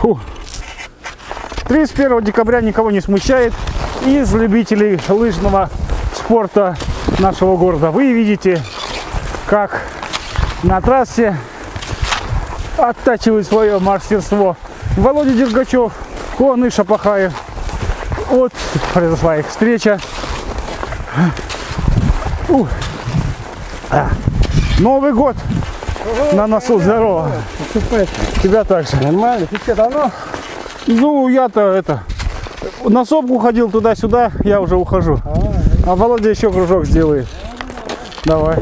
Фу. 31 декабря никого не смущает из любителей лыжного спорта нашего города. Вы видите, как на трассе оттачивает свое мастерство Володя Дергачев, Кон и Шапахаев. Вот произошла их встреча. Новый год на носу, здорово. Тебя также. Нормально, ты что, давно? Ну, я-то это, на сопку ходил туда-сюда, я уже ухожу. А Володя еще кружок сделает. Давай.